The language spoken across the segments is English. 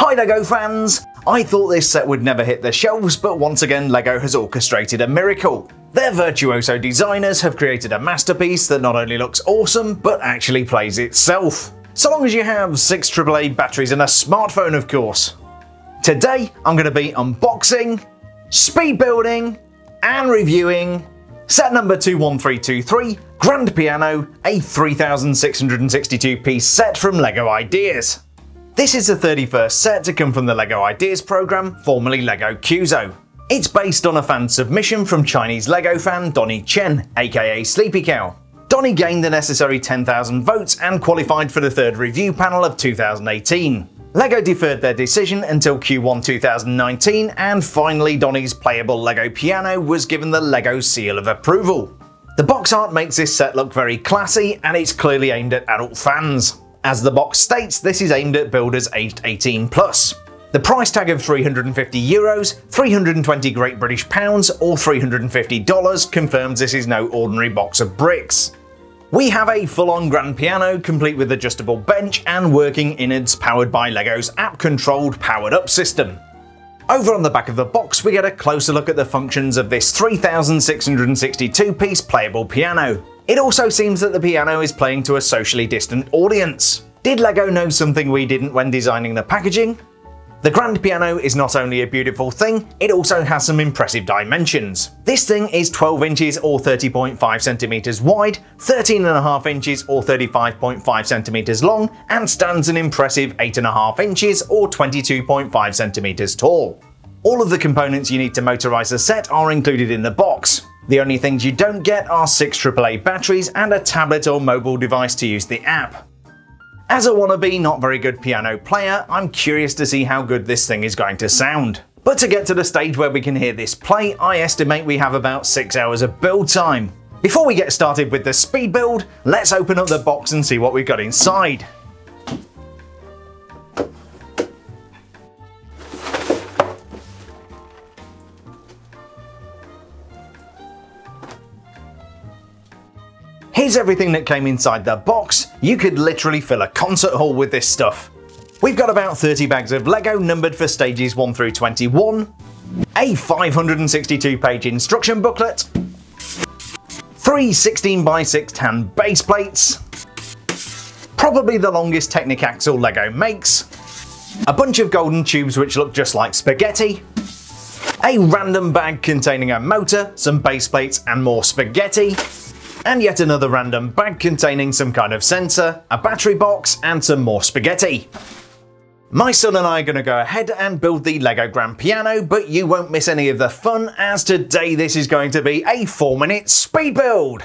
Hi LEGO fans! I thought this set would never hit the shelves, but once again LEGO has orchestrated a miracle. Their virtuoso designers have created a masterpiece that not only looks awesome, but actually plays itself. So long as you have 6 AAA batteries and a smartphone of course. Today I'm going to be unboxing, speed building, and reviewing set number 21323 Grand Piano, a 3662 piece set from LEGO Ideas. This is the 31st set to come from the LEGO Ideas program, formerly LEGO Cuusoo. It's based on a fan submission from Chinese LEGO fan Donny Chen, aka Sleepy Cow. Donny gained the necessary 10,000 votes and qualified for the third review panel of 2018. LEGO deferred their decision until Q1 2019 and finally Donny's playable LEGO piano was given the LEGO seal of approval. The box art makes this set look very classy and it's clearly aimed at adult fans. As the box states, this is aimed at builders aged 18 plus. The price tag of 350 euros, 320 Great British pounds, or 350 dollars confirms this is no ordinary box of bricks. We have a full-on grand piano complete with adjustable bench and working innards powered by LEGO's app-controlled powered-up system. Over on the back of the box we get a closer look at the functions of this 3662 piece playable piano. It also seems that the piano is playing to a socially distant audience. Did LEGO know something we didn't when designing the packaging? The grand piano is not only a beautiful thing, it also has some impressive dimensions. This thing is 12 inches or 30.5 centimeters wide, 13.5 inches or 35.5 centimeters long, and stands an impressive 8.5 inches or 22.5 centimeters tall. All of the components you need to motorize the set are included in the box. The only things you don't get are 6 AAA batteries and a tablet or mobile device to use the app. As a wannabe not very good piano player, I'm curious to see how good this thing is going to sound. But to get to the stage where we can hear this play, I estimate we have about 6 hours of build time. Before we get started with the speed build, let's open up the box and see what we've got inside. Here's everything that came inside the box. You could literally fill a concert hall with this stuff. We've got about 30 bags of LEGO numbered for stages 1 through 21, a 562 page instruction booklet, three 16x6 tan base plates, probably the longest Technic axle LEGO makes, a bunch of golden tubes which look just like spaghetti, a random bag containing a motor, some base plates and more spaghetti, and yet another random bag containing some kind of sensor, a battery box, and some more spaghetti. My son and I are going to go ahead and build the LEGO Grand Piano, but you won't miss any of the fun as today this is going to be a 4 minute speed build.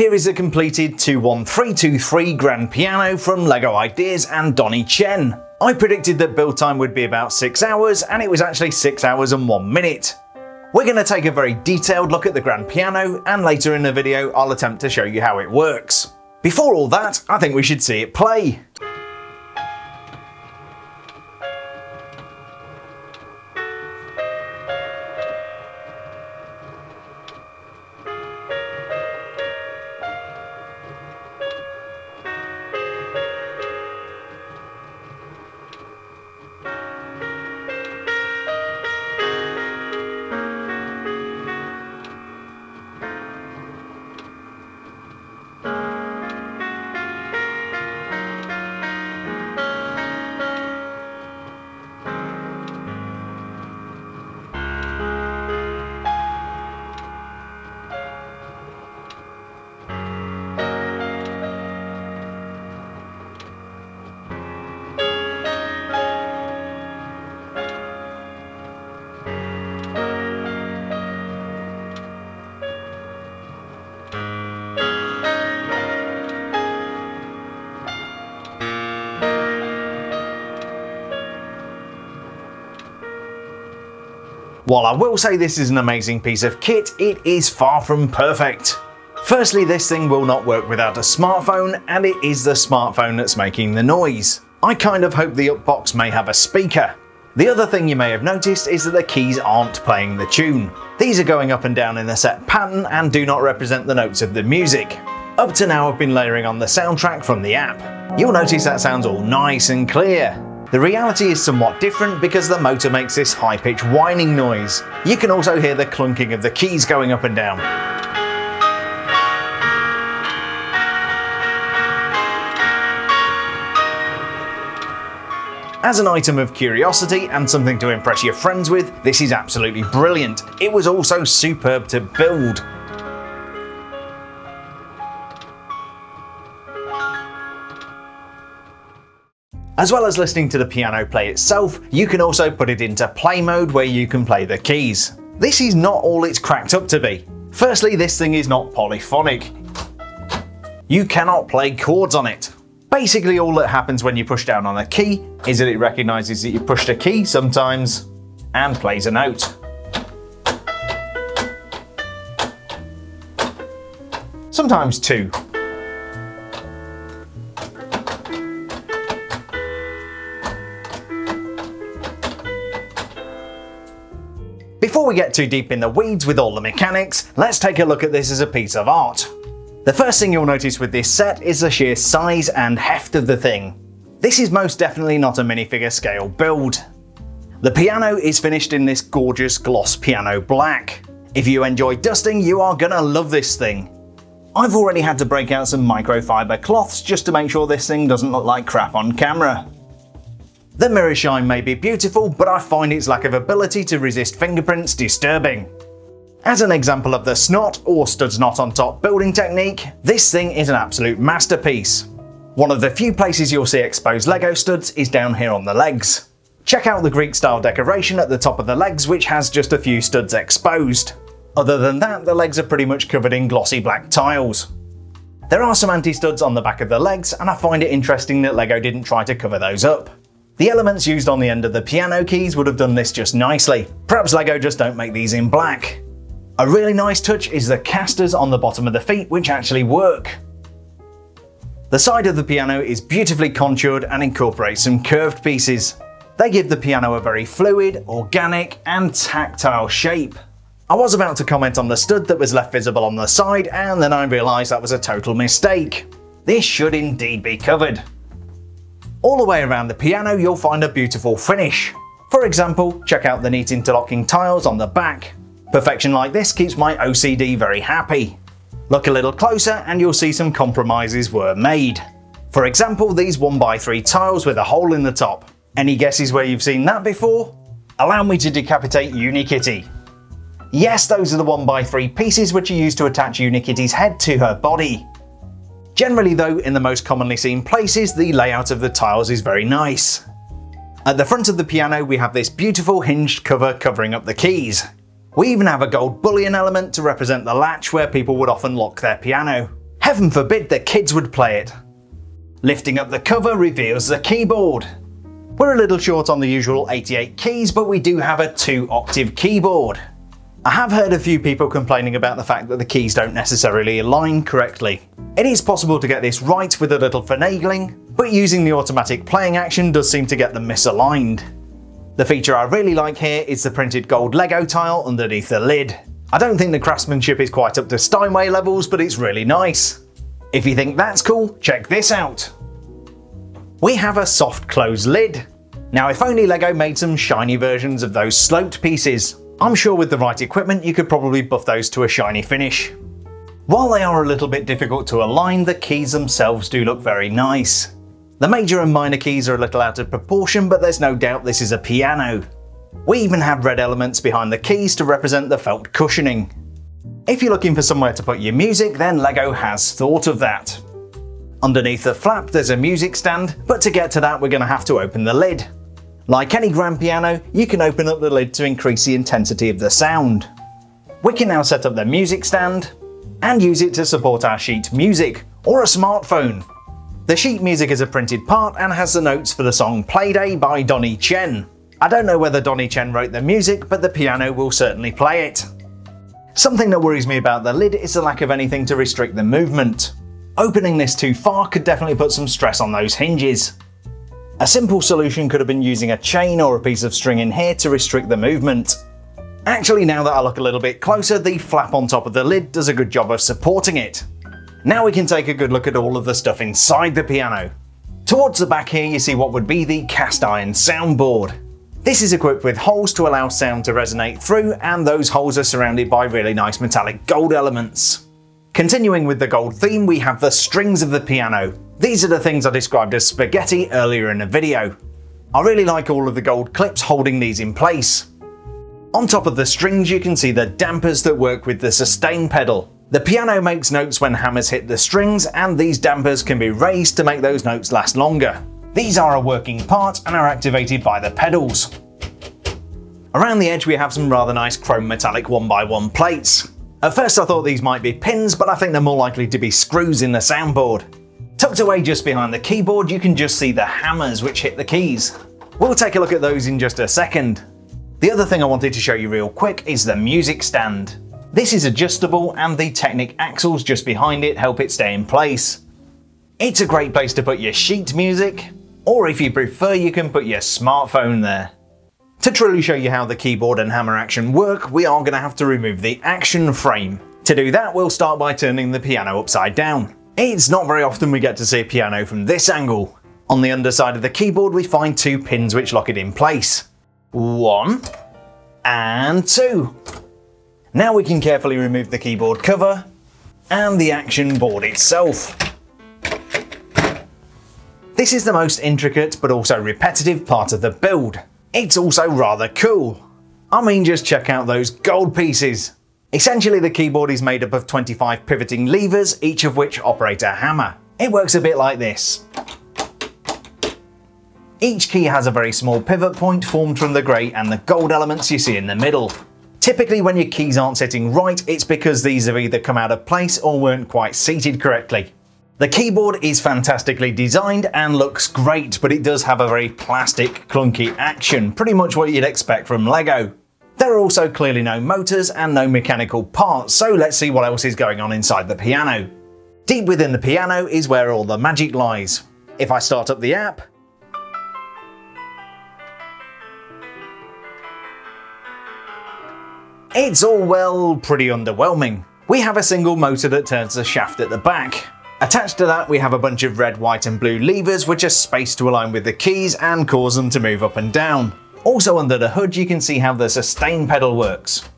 Here is a completed 21323 grand piano from LEGO Ideas and Donny Chen. I predicted that build time would be about 6 hours, and it was actually 6 hours and 1 minute. We're going to take a very detailed look at the grand piano, and later in the video I'll attempt to show you how it works. Before all that, I think we should see it play. While I will say this is an amazing piece of kit, it is far from perfect. Firstly, this thing will not work without a smartphone, and it is the smartphone that's making the noise. I kind of hope the Upbox may have a speaker. The other thing you may have noticed is that the keys aren't playing the tune. These are going up and down in a set pattern and do not represent the notes of the music. Up to now I've been layering on the soundtrack from the app. You'll notice that sounds all nice and clear. The reality is somewhat different because the motor makes this high-pitched whining noise. You can also hear the clunking of the keys going up and down. As an item of curiosity and something to impress your friends with, this is absolutely brilliant. It was also superb to build. As well as listening to the piano play itself, you can also put it into play mode where you can play the keys. This is not all it's cracked up to be. Firstly, this thing is not polyphonic. You cannot play chords on it. Basically all that happens when you push down on a key is that it recognises that you pushed a key sometimes and plays a note. Sometimes two. Before we get too deep in the weeds with all the mechanics, let's take a look at this as a piece of art. The first thing you'll notice with this set is the sheer size and heft of the thing. This is most definitely not a minifigure scale build. The piano is finished in this gorgeous gloss piano black. If you enjoy dusting, you are gonna love this thing. I've already had to break out some microfiber cloths just to make sure this thing doesn't look like crap on camera. The mirror shine may be beautiful, but I find its lack of ability to resist fingerprints disturbing. As an example of the snot, or studs not on top building technique, this thing is an absolute masterpiece. One of the few places you'll see exposed LEGO studs is down here on the legs. Check out the Greek style decoration at the top of the legs which has just a few studs exposed. Other than that, the legs are pretty much covered in glossy black tiles. There are some anti-studs on the back of the legs, and I find it interesting that LEGO didn't try to cover those up. The elements used on the end of the piano keys would have done this just nicely. Perhaps LEGO just don't make these in black. A really nice touch is the casters on the bottom of the feet which actually work. The side of the piano is beautifully contoured and incorporates some curved pieces. They give the piano a very fluid, organic and tactile shape. I was about to comment on the stud that was left visible on the side and then I realised that was a total mistake. This should indeed be covered. All the way around the piano you'll find a beautiful finish. For example, check out the neat interlocking tiles on the back. Perfection like this keeps my OCD very happy. Look a little closer and you'll see some compromises were made. For example, these 1x3 tiles with a hole in the top. Any guesses where you've seen that before? Allow me to decapitate Unikitty. Yes, those are the 1x3 pieces which are used to attach Unikitty's head to her body. Generally though, in the most commonly seen places, the layout of the tiles is very nice. At the front of the piano we have this beautiful hinged cover covering up the keys. We even have a gold bullion element to represent the latch where people would often lock their piano. Heaven forbid the kids would play it. Lifting up the cover reveals the keyboard. We're a little short on the usual 88 keys, but we do have a 2 octave keyboard. I have heard a few people complaining about the fact that the keys don't necessarily align correctly. It is possible to get this right with a little finagling, but using the automatic playing action does seem to get them misaligned. The feature I really like here is the printed gold Lego tile underneath the lid. I don't think the craftsmanship is quite up to Steinway levels, but it's really nice. If you think that's cool, check this out. We have a soft close lid. Now if only LEGO made some shiny versions of those sloped pieces, I'm sure with the right equipment you could probably buff those to a shiny finish. While they are a little bit difficult to align, the keys themselves do look very nice. The major and minor keys are a little out of proportion, but there's no doubt this is a piano. We even have red elements behind the keys to represent the felt cushioning. If you're looking for somewhere to put your music, then LEGO has thought of that. Underneath the flap there's a music stand, but to get to that we're going to have to open the lid. Like any grand piano, you can open up the lid to increase the intensity of the sound. We can now set up the music stand and use it to support our sheet music or a smartphone. The sheet music is a printed part and has the notes for the song Playday by Donny Chen. I don't know whether Donny Chen wrote the music, but the piano will certainly play it. Something that worries me about the lid is the lack of anything to restrict the movement. Opening this too far could definitely put some stress on those hinges. A simple solution could have been using a chain or a piece of string in here to restrict the movement. Actually, now that I look a little bit closer, the flap on top of the lid does a good job of supporting it. Now we can take a good look at all of the stuff inside the piano. Towards the back here you see what would be the cast iron soundboard. This is equipped with holes to allow sound to resonate through and those holes are surrounded by really nice metallic gold elements. Continuing with the gold theme, we have the strings of the piano. These are the things I described as spaghetti earlier in the video. I really like all of the gold clips holding these in place. On top of the strings you can see the dampers that work with the sustain pedal. The piano makes notes when hammers hit the strings and these dampers can be raised to make those notes last longer. These are a working part and are activated by the pedals. Around the edge we have some rather nice chrome metallic 1x1 plates. At first I thought these might be pins, but I think they're more likely to be screws in the soundboard. Tucked away just behind the keyboard, you can just see the hammers which hit the keys. We'll take a look at those in just a second. The other thing I wanted to show you real quick is the music stand. This is adjustable and the Technic axles just behind it help it stay in place. It's a great place to put your sheet music, or if you prefer you can put your smartphone there. To truly show you how the keyboard and hammer action work, we are going to have to remove the action frame. To do that, we'll start by turning the piano upside down. It's not very often we get to see a piano from this angle. On the underside of the keyboard we find two pins which lock it in place. One, and two. Now we can carefully remove the keyboard cover, and the action board itself. This is the most intricate but also repetitive part of the build. It's also rather cool. I mean just check out those gold pieces. Essentially the keyboard is made up of 25 pivoting levers, each of which operate a hammer. It works a bit like this. Each key has a very small pivot point formed from the grey and the gold elements you see in the middle. Typically when your keys aren't sitting right, it's because these have either come out of place or weren't quite seated correctly. The keyboard is fantastically designed and looks great, but it does have a very plastic, clunky action, pretty much what you'd expect from LEGO. There are also clearly no motors and no mechanical parts, so let's see what else is going on inside the piano. Deep within the piano is where all the magic lies. If I start up the app, it's all well pretty underwhelming. We have a single motor that turns the shaft at the back, Attached to that we have a bunch of red, white and blue levers which are spaced to align with the keys and cause them to move up and down. Also under the hood you can see how the sustain pedal works.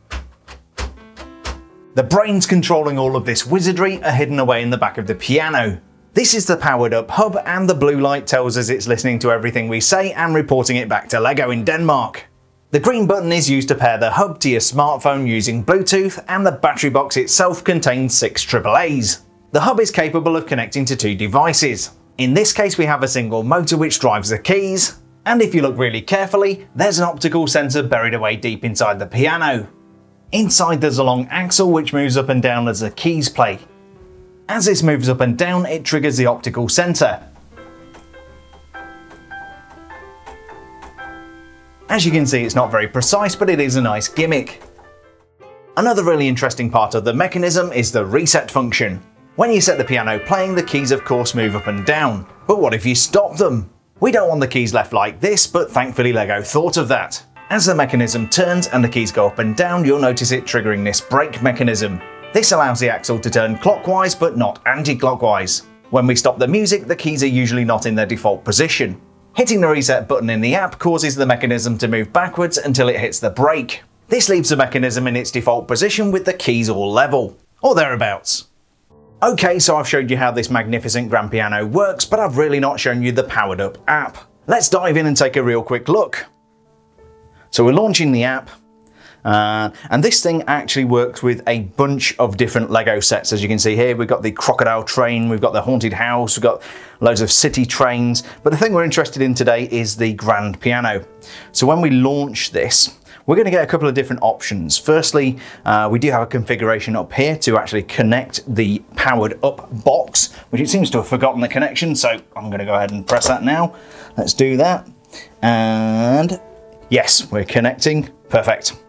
The brains controlling all of this wizardry are hidden away in the back of the piano. This is the powered up hub and the blue light tells us it's listening to everything we say and reporting it back to LEGO in Denmark. The green button is used to pair the hub to your smartphone using Bluetooth and the battery box itself contains 6 AAAs. The hub is capable of connecting to two devices. In this case we have a single motor which drives the keys, and if you look really carefully, there's an optical sensor buried away deep inside the piano. Inside there's a long axle which moves up and down as the keys play. As this moves up and down, it triggers the optical sensor. As you can see, it's not very precise, but it is a nice gimmick. Another really interesting part of the mechanism is the reset function. When you set the piano playing, the keys of course move up and down. But what if you stop them? We don't want the keys left like this, but thankfully LEGO thought of that. As the mechanism turns and the keys go up and down, you'll notice it triggering this brake mechanism. This allows the axle to turn clockwise but not anti-clockwise. When we stop the music, the keys are usually not in their default position. Hitting the reset button in the app causes the mechanism to move backwards until it hits the brake. This leaves the mechanism in its default position with the keys all level, or thereabouts. Okay, so I've showed you how this magnificent grand piano works, but I've really not shown you the powered up app. Let's dive in and take a real quick look. So we're launching the app, uh, and this thing actually works with a bunch of different Lego sets. As you can see here, we've got the crocodile train, we've got the haunted house, we've got loads of city trains. But the thing we're interested in today is the grand piano. So when we launch this, we're going to get a couple of different options. Firstly, uh, we do have a configuration up here to actually connect the powered up box, which it seems to have forgotten the connection, so I'm going to go ahead and press that now. Let's do that. And yes, we're connecting. Perfect.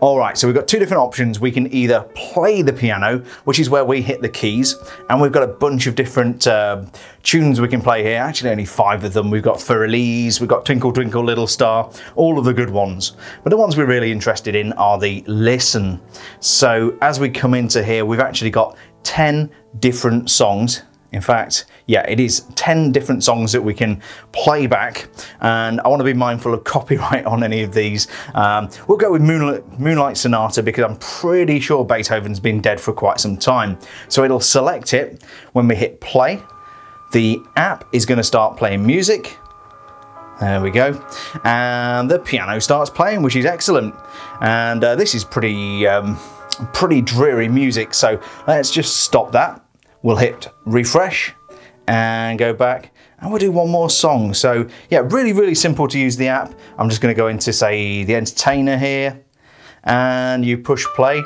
All right, so we've got two different options. We can either play the piano, which is where we hit the keys, and we've got a bunch of different uh, tunes we can play here. Actually, only five of them. We've got Für Elise, we've got Twinkle Twinkle Little Star, all of the good ones. But the ones we're really interested in are the listen. So as we come into here, we've actually got 10 different songs in fact, yeah, it is 10 different songs that we can play back, and I want to be mindful of copyright on any of these. Um, we'll go with Moonlight, Moonlight Sonata because I'm pretty sure Beethoven's been dead for quite some time. So it'll select it when we hit play. The app is going to start playing music. There we go. And the piano starts playing, which is excellent. And uh, this is pretty, um, pretty dreary music, so let's just stop that We'll hit refresh and go back and we'll do one more song. So yeah, really, really simple to use the app. I'm just gonna go into say the entertainer here and you push play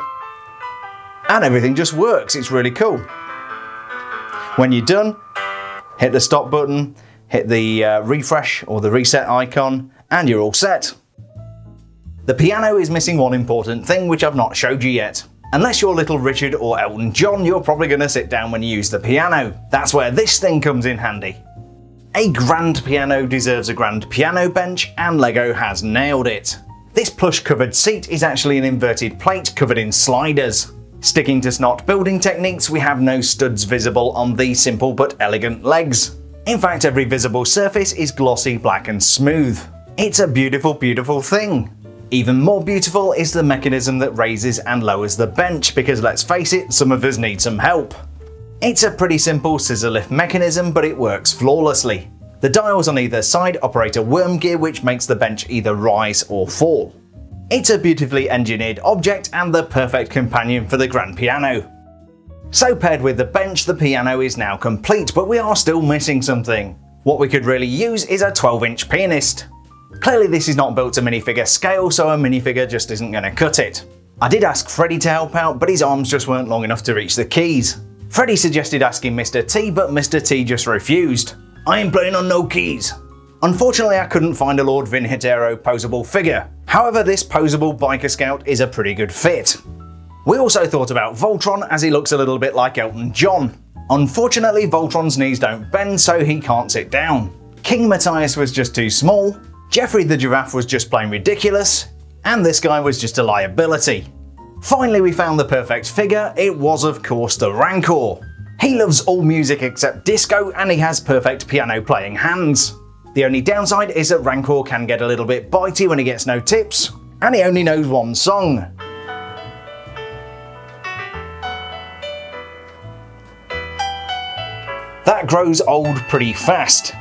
and everything just works. It's really cool. When you're done, hit the stop button, hit the uh, refresh or the reset icon and you're all set. The piano is missing one important thing which I've not showed you yet. Unless you're Little Richard or Elton John, you're probably going to sit down when you use the piano. That's where this thing comes in handy. A grand piano deserves a grand piano bench, and LEGO has nailed it. This plush covered seat is actually an inverted plate covered in sliders. Sticking to snot building techniques, we have no studs visible on these simple but elegant legs. In fact, every visible surface is glossy, black and smooth. It's a beautiful, beautiful thing. Even more beautiful is the mechanism that raises and lowers the bench because let's face it, some of us need some help. It's a pretty simple scissor lift mechanism but it works flawlessly. The dials on either side operate a worm gear which makes the bench either rise or fall. It's a beautifully engineered object and the perfect companion for the grand piano. So paired with the bench, the piano is now complete, but we are still missing something. What we could really use is a 12 inch pianist. Clearly this is not built to minifigure scale, so a minifigure just isn't going to cut it. I did ask Freddy to help out, but his arms just weren't long enough to reach the keys. Freddy suggested asking Mr. T, but Mr. T just refused. I ain't playing on no keys. Unfortunately, I couldn't find a Lord Vinheteiro posable figure. However, this posable biker scout is a pretty good fit. We also thought about Voltron as he looks a little bit like Elton John. Unfortunately, Voltron's knees don't bend so he can't sit down. King Matthias was just too small, Geoffrey the giraffe was just plain ridiculous, and this guy was just a liability. Finally we found the perfect figure, it was of course the Rancor. He loves all music except disco and he has perfect piano playing hands. The only downside is that Rancor can get a little bit bitey when he gets no tips, and he only knows one song. That grows old pretty fast.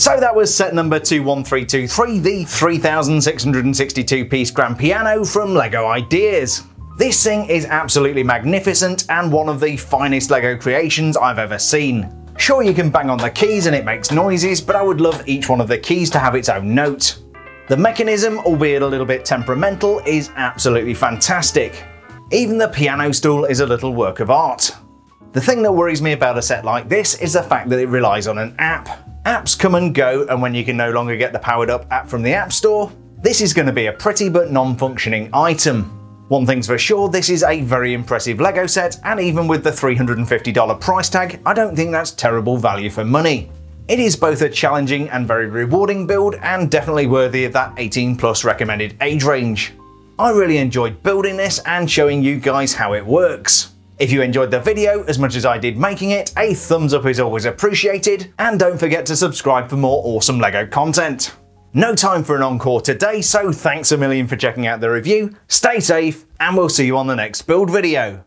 So that was set number 21323, the 3662 piece grand piano from LEGO Ideas. This thing is absolutely magnificent and one of the finest LEGO creations I've ever seen. Sure you can bang on the keys and it makes noises, but I would love each one of the keys to have its own note. The mechanism, albeit a little bit temperamental, is absolutely fantastic. Even the piano stool is a little work of art. The thing that worries me about a set like this is the fact that it relies on an app. Apps come and go, and when you can no longer get the powered up app from the App Store, this is going to be a pretty but non-functioning item. One thing's for sure, this is a very impressive LEGO set, and even with the $350 price tag, I don't think that's terrible value for money. It is both a challenging and very rewarding build, and definitely worthy of that 18 plus recommended age range. I really enjoyed building this and showing you guys how it works. If you enjoyed the video as much as I did making it, a thumbs up is always appreciated, and don't forget to subscribe for more awesome LEGO content. No time for an encore today, so thanks a million for checking out the review, stay safe, and we'll see you on the next build video.